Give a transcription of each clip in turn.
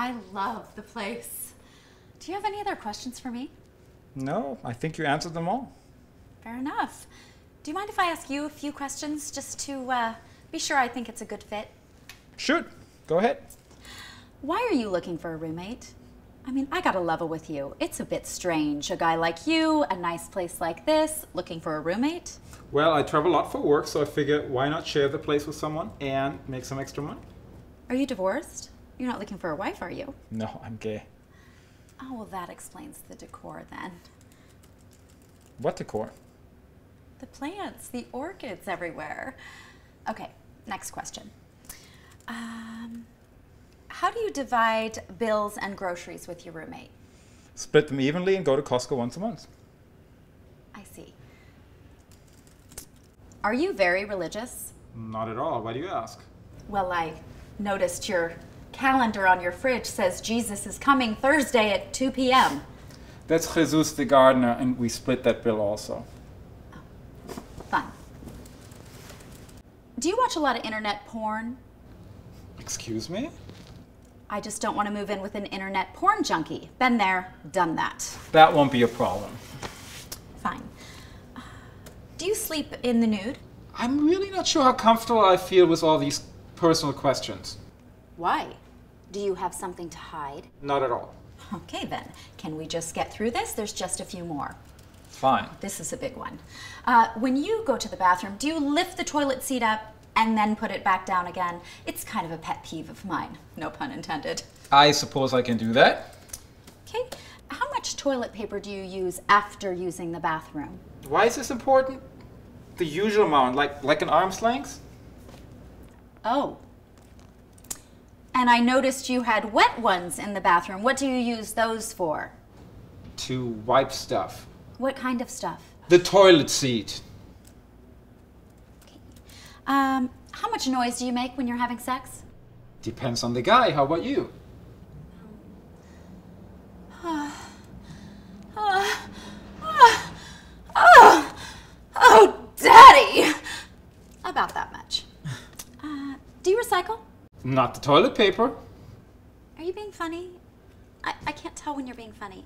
I love the place. Do you have any other questions for me? No, I think you answered them all. Fair enough. Do you mind if I ask you a few questions just to uh, be sure I think it's a good fit? Shoot, go ahead. Why are you looking for a roommate? I mean, I gotta level with you. It's a bit strange. A guy like you, a nice place like this, looking for a roommate? Well, I travel a lot for work, so I figure why not share the place with someone and make some extra money? Are you divorced? You're not looking for a wife, are you? No, I'm gay. Oh, well, that explains the decor then. What decor? The plants, the orchids everywhere. Okay, next question. Um, how do you divide bills and groceries with your roommate? Split them evenly and go to Costco once a month. I see. Are you very religious? Not at all. Why do you ask? Well, I noticed your calendar on your fridge says Jesus is coming Thursday at 2 p.m. That's Jesus the gardener, and we split that bill also. Fun. Do you watch a lot of internet porn? Excuse me? I just don't want to move in with an internet porn junkie. Been there, done that. That won't be a problem. Fine. Do you sleep in the nude? I'm really not sure how comfortable I feel with all these personal questions. Why? Do you have something to hide? Not at all. Okay, then. Can we just get through this? There's just a few more. Fine. This is a big one. Uh, when you go to the bathroom, do you lift the toilet seat up and then put it back down again? It's kind of a pet peeve of mine. No pun intended. I suppose I can do that. Okay. How much toilet paper do you use after using the bathroom? Why is this important? The usual amount, like like an arm's length? Oh. And I noticed you had wet ones in the bathroom. What do you use those for? To wipe stuff. What kind of stuff? The toilet seat. Okay. Um, how much noise do you make when you're having sex? Depends on the guy. How about you? Oh, Daddy! About that much. Uh, do you recycle? Not the toilet paper. Are you being funny? I, I can't tell when you're being funny.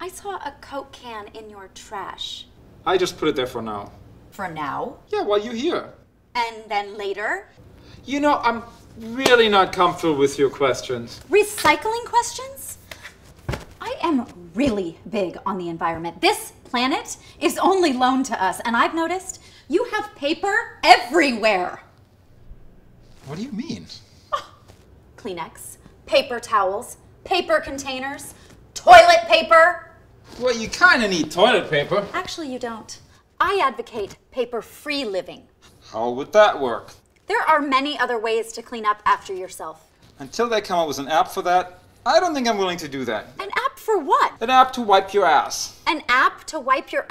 I saw a Coke can in your trash. I just put it there for now. For now. Yeah, while you're here. And then later? You know, I'm really not comfortable with your questions. Recycling questions? I am really big on the environment. This planet is only loaned to us, and I've noticed you have paper everywhere. What do you mean? Kleenex, paper towels, paper containers, toilet paper. Well, you kind of need toilet paper. Actually, you don't. I advocate paper free living. How would that work? There are many other ways to clean up after yourself. Until they come up with an app for that, I don't think I'm willing to do that. An app for what? An app to wipe your ass. An app to wipe your.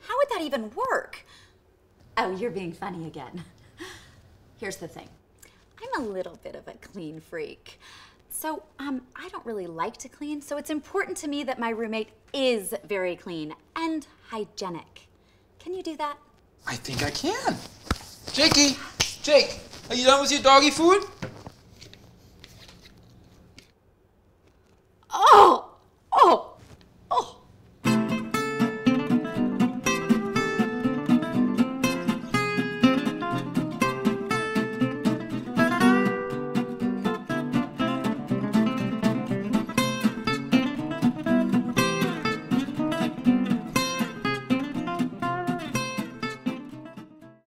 How would that even work? Oh, you're being funny again. Here's the thing I'm a little bit of a clean freak. So, um, I don't really like to clean, so it's important to me that my roommate is very clean and hygienic. Can you do that? I think I can. Jakey! Jake, are you done with your doggy food?